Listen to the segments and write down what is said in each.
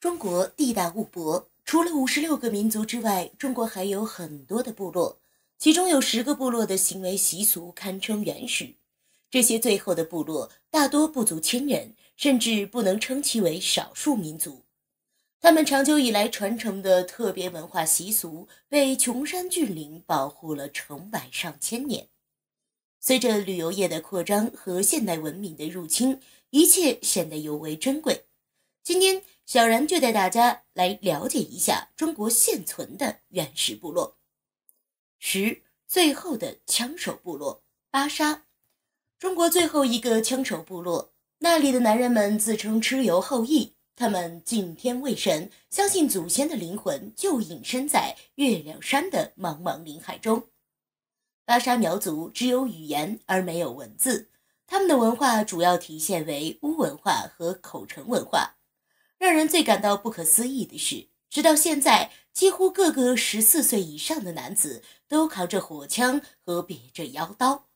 中国地大物博，除了五十六个民族之外，中国还有很多的部落，其中有十个部落的行为习俗堪称原始。这些最后的部落大多不足千人，甚至不能称其为少数民族。他们长久以来传承的特别文化习俗，被穷山峻岭保护了成百上千年。随着旅游业的扩张和现代文明的入侵，一切显得尤为珍贵。今天。小然就带大家来了解一下中国现存的原始部落。十，最后的枪手部落巴沙，中国最后一个枪手部落。那里的男人们自称蚩尤后裔，他们敬天畏神，相信祖先的灵魂就隐身在月亮山的茫茫林海中。巴沙苗族只有语言而没有文字，他们的文化主要体现为巫文化和口唇文化。让人最感到不可思议的是，直到现在，几乎各个十四岁以上的男子都扛着火枪和别着腰刀。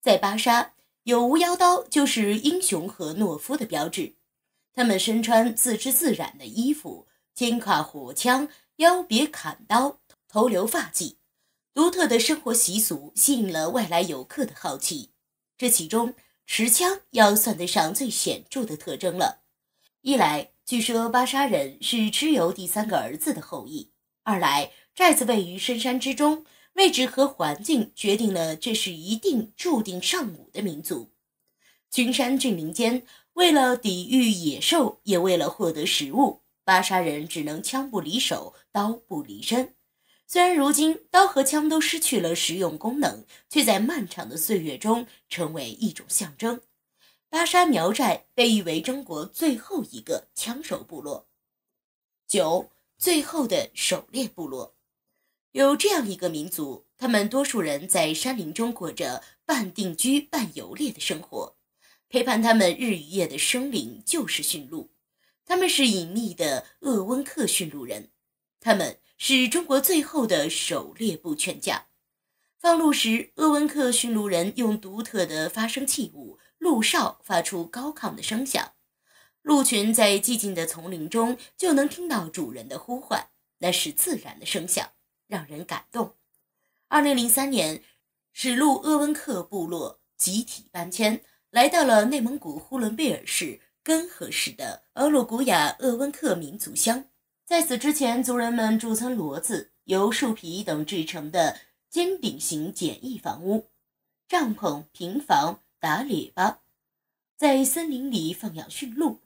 在巴沙，有无腰刀就是英雄和懦夫的标志。他们身穿自织自染的衣服，肩挎火枪，腰别砍刀，头留发髻。独特的生活习俗吸引了外来游客的好奇。这其中，持枪要算得上最显著的特征了。一来，据说巴沙人是蚩尤第三个儿子的后裔。二来，寨子位于深山之中，位置和环境决定了这是一定注定尚武的民族。群山峻岭间，为了抵御野兽，也为了获得食物，巴沙人只能枪不离手，刀不离身。虽然如今刀和枪都失去了实用功能，却在漫长的岁月中成为一种象征。巴沙苗寨被誉为中国最后一个枪手部落。九，最后的狩猎部落，有这样一个民族，他们多数人在山林中过着半定居半游猎的生活，陪伴他们日与夜的生灵就是驯鹿。他们是隐秘的鄂温克驯鹿人，他们是中国最后的狩猎部犬家。放鹿时，鄂温克驯鹿人用独特的发声器物。鹿哨发出高亢的声响，鹿群在寂静的丛林中就能听到主人的呼唤，那是自然的声响，让人感动。二零零三年，史路鄂温克部落集体搬迁，来到了内蒙古呼伦贝尔市根河市的额鲁古雅鄂温克民族乡。在此之前，族人们住村骡子，由树皮等制成的尖顶型简易房屋、帐篷、平房。打猎吧，在森林里放养驯鹿。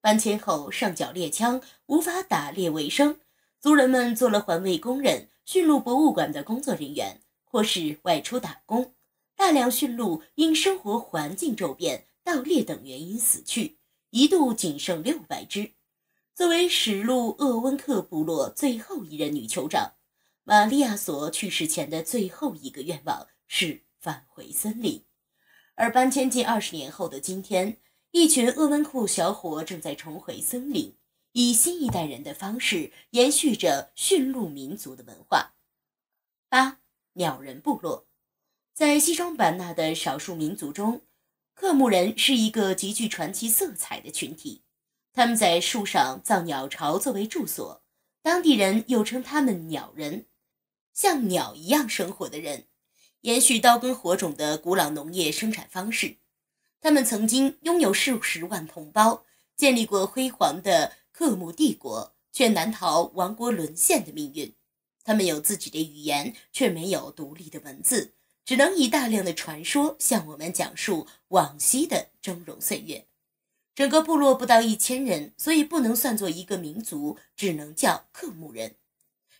搬迁后上缴猎枪，无法打猎为生。族人们做了环卫工人、驯鹿博物馆的工作人员，或是外出打工。大量驯鹿因生活环境骤变、盗猎等原因死去，一度仅剩六百只。作为史路鄂温克部落最后一任女酋长，玛利亚索去世前的最后一个愿望是返回森林。而搬迁近二十年后的今天，一群鄂温克小伙正在重回森林，以新一代人的方式延续着驯鹿民族的文化。八鸟人部落，在西双版纳的少数民族中，克木人是一个极具传奇色彩的群体。他们在树上造鸟巢作为住所，当地人又称他们“鸟人”，像鸟一样生活的人。延续刀耕火种的古老农业生产方式，他们曾经拥有数十万同胞，建立过辉煌的克木帝国，却难逃亡国沦陷的命运。他们有自己的语言，却没有独立的文字，只能以大量的传说向我们讲述往昔的峥嵘岁月。整个部落不到一千人，所以不能算作一个民族，只能叫克木人。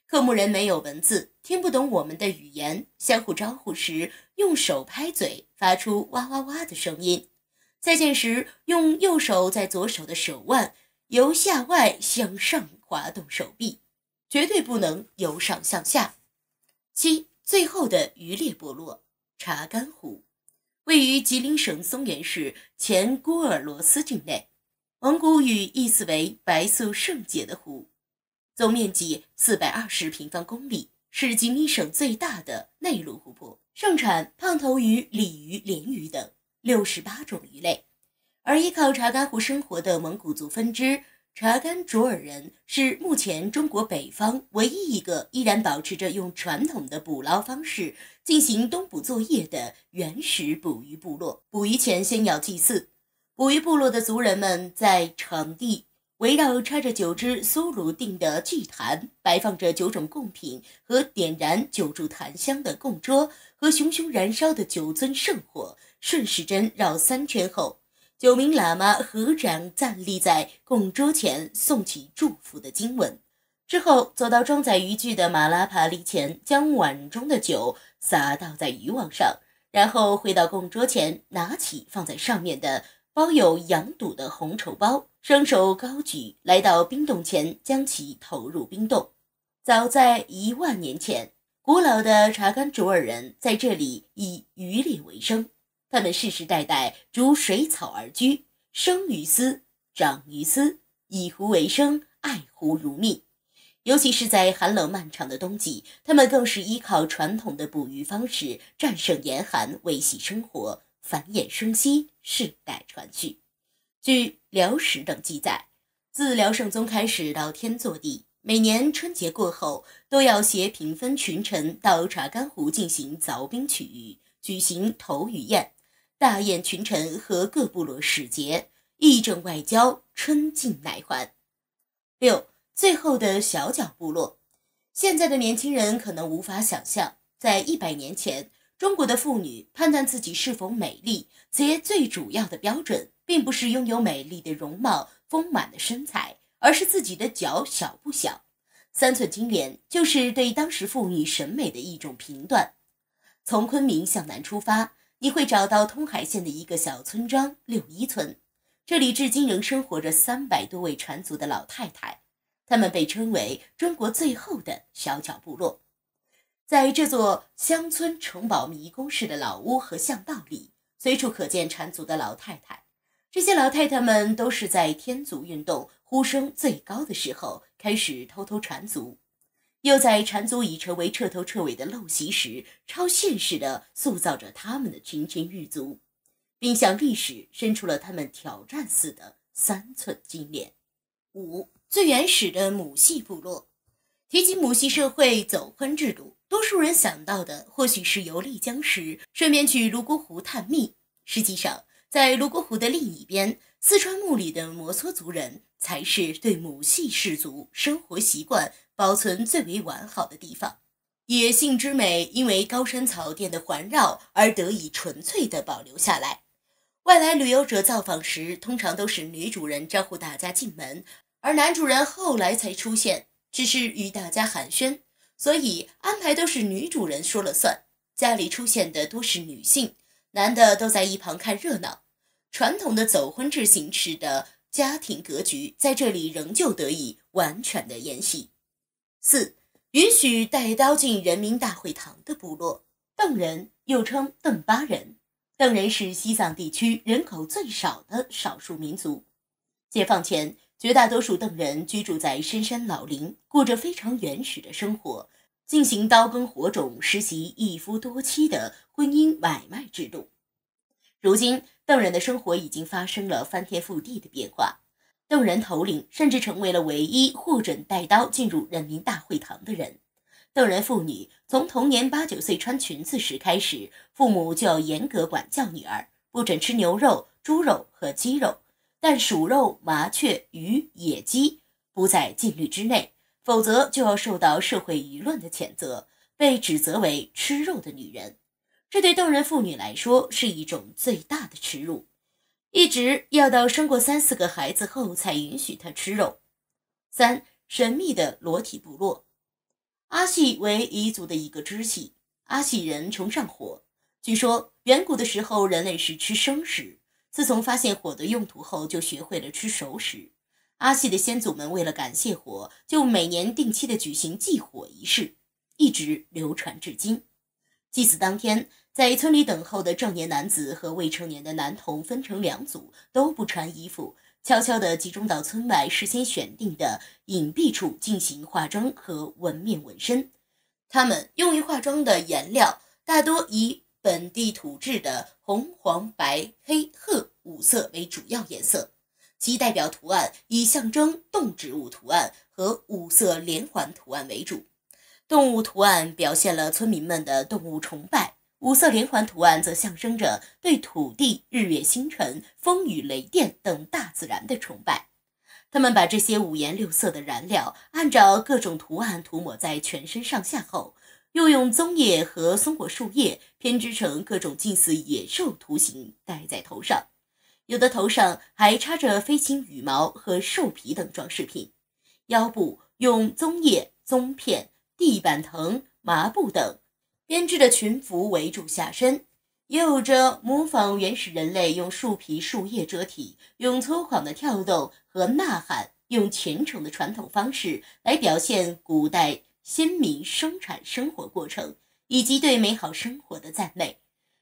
克木人没有文字，听不懂我们的语言。相互招呼时，用手拍嘴，发出哇哇哇的声音。再见时，用右手在左手的手腕由下外向上滑动手臂，绝对不能由上向下。七，最后的渔猎部落查干湖，位于吉林省松原市前郭尔罗斯境内，蒙古语意思为“白色圣洁的湖”。总面积四百二十平方公里，是吉林省最大的内陆湖泊，盛产胖头鱼、鲤鱼、鲢鱼等六十八种鱼类。而依靠查干湖生活的蒙古族分支查干卓尔人是目前中国北方唯一一个依然保持着用传统的捕捞方式进行冬捕作业的原始捕鱼部落。捕鱼前先要祭祀，捕鱼部落的族人们在场地围绕插着九只苏鲁定的祭坛，摆放着九种贡品和点燃九柱檀香的供桌和熊熊燃烧的九尊圣火，顺时针绕三圈后。九名喇嘛合掌站立在供桌前，诵起祝福的经文，之后走到装载渔具的马拉帕犁前，将碗中的酒洒倒在渔网上，然后回到供桌前，拿起放在上面的包有羊肚的红绸包，双手高举，来到冰洞前，将其投入冰洞。早在一万年前，古老的查干卓尔人在这里以渔猎为生。他们世世代代逐水草而居，生于斯，长于斯，以湖为生，爱湖如命。尤其是在寒冷漫长的冬季，他们更是依靠传统的捕鱼方式战胜严寒，维系生活，繁衍生息，世代传续。据辽史等记载，自辽圣宗开始到天祚帝，每年春节过后，都要携平分群臣到查干湖进行凿冰取鱼，举行投鱼宴。大宴群臣和各部落使节，议政外交，春尽乃还。六，最后的小脚部落。现在的年轻人可能无法想象，在一百年前，中国的妇女判断自己是否美丽，其最主要的标准，并不是拥有美丽的容貌、丰满的身材，而是自己的脚小不小。三寸金莲就是对当时妇女审美的一种评断。从昆明向南出发。你会找到通海县的一个小村庄六一村，这里至今仍生活着三百多位传族的老太太，他们被称为中国最后的小脚部落。在这座乡村城堡迷宫式的老屋和巷道里，随处可见缠足的老太太。这些老太太们都是在天族运动呼声最高的时候开始偷偷缠足。又在缠足已成为彻头彻尾的陋习时，超现实的塑造着他们的群群玉足，并向历史伸出了他们挑战似的三寸金莲。五最原始的母系部落，提及母系社会走婚制度，多数人想到的或许是游丽江时顺便去泸沽湖探秘。实际上，在泸沽湖的另一边，四川木里的摩梭族人才是对母系氏族生活习惯。保存最为完好的地方，野性之美因为高山草甸的环绕而得以纯粹的保留下来。外来旅游者造访时，通常都是女主人招呼大家进门，而男主人后来才出现，只是与大家寒暄，所以安排都是女主人说了算。家里出现的多是女性，男的都在一旁看热闹。传统的走婚制形式的家庭格局在这里仍旧得以完全的沿袭。四允许带刀进人民大会堂的部落邓人，又称邓巴人。邓人是西藏地区人口最少的少数民族。解放前，绝大多数邓人居住在深山老林，过着非常原始的生活，进行刀耕火种，实行一夫多妻的婚姻买卖制度。如今，邓人的生活已经发生了翻天覆地的变化。邓人头领甚至成为了唯一获准带刀进入人民大会堂的人。邓人妇女从童年八九岁穿裙子时开始，父母就要严格管教女儿，不准吃牛肉、猪肉和鸡肉，但鼠肉、麻雀、鱼、野鸡不在禁律之内，否则就要受到社会舆论的谴责，被指责为吃肉的女人。这对动人妇女来说是一种最大的耻辱。一直要到生过三四个孩子后才允许他吃肉。三神秘的裸体部落，阿细为彝族的一个支系。阿细人崇尚火，据说远古的时候人类是吃生食，自从发现火的用途后，就学会了吃熟食。阿细的先祖们为了感谢火，就每年定期的举行祭火仪式，一直流传至今。祭祀当天。在村里等候的壮年男子和未成年的男童分成两组，都不穿衣服，悄悄地集中到村外事先选定的隐蔽处进行化妆和纹面纹身。他们用于化妆的颜料大多以本地土质的红、黄、白、黑、褐五色为主要颜色。其代表图案以象征动植物图案和五色连环图案为主。动物图案表现了村民们的动物崇拜，五色连环图案则象征着对土地、日月星辰、风雨雷电等大自然的崇拜。他们把这些五颜六色的燃料按照各种图案涂抹在全身上下后，又用棕叶和松果树叶编织成各种近似野兽图形戴在头上，有的头上还插着飞禽羽毛和兽皮等装饰品，腰部用棕叶、棕片、地板藤、麻布等编织的裙服围住下身。也有着模仿原始人类用树皮、树叶遮体，用粗犷的跳动和呐喊，用虔诚的传统方式来表现古代先民生产生活过程以及对美好生活的赞美，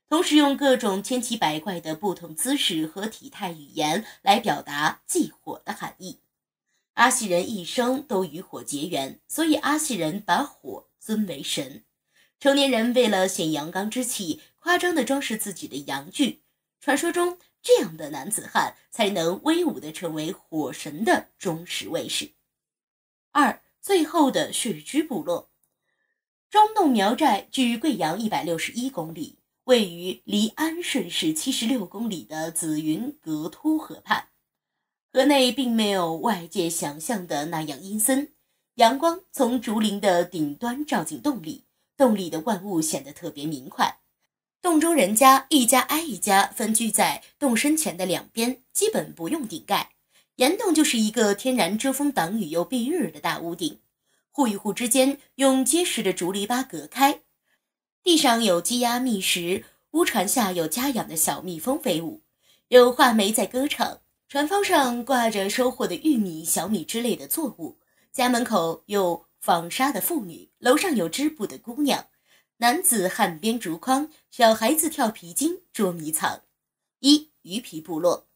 同时用各种千奇百怪的不同姿势和体态语言来表达祭火的含义。阿细人一生都与火结缘，所以阿细人把火尊为神。成年人为了显阳刚之气。夸张地装饰自己的阳具，传说中这样的男子汉才能威武地成为火神的忠实卫士。二，最后的穴居部落，庄洞苗寨距贵阳一百六十一公里，位于离安顺市七十六公里的紫云阁突河畔。河内并没有外界想象的那样阴森，阳光从竹林的顶端照进洞里，洞里的万物显得特别明快。洞中人家一家挨一家分居在洞身前的两边，基本不用顶盖。岩洞就是一个天然遮风挡雨又避日的大屋顶，户与户之间用结实的竹篱笆隔开。地上有鸡鸭觅食，屋船下有家养的小蜜蜂飞舞，有画眉在歌唱。船帆上挂着收获的玉米、小米之类的作物。家门口有纺纱的妇女，楼上有织布的姑娘。男子旱编竹筐，小孩子跳皮筋、捉迷藏。一鱼皮部落，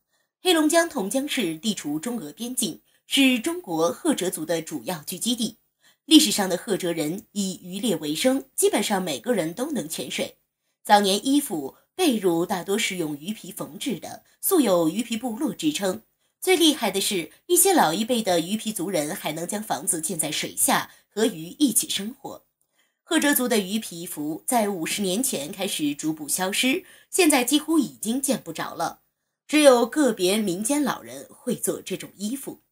黑龙江同江市地处中俄边境，是中国赫哲族的主要聚居地。历史上的赫哲人以渔猎为生，基本上每个人都能潜水。早年衣服、被褥大多是用鱼皮缝制的，素有鱼皮部落之称。最厉害的是一些老一辈的鱼皮族人还能将房子建在水下，和鱼一起生活。赫哲族的鱼皮服在五十年前开始逐步消失，现在几乎已经见不着了。只有个别民间老人会做这种衣服。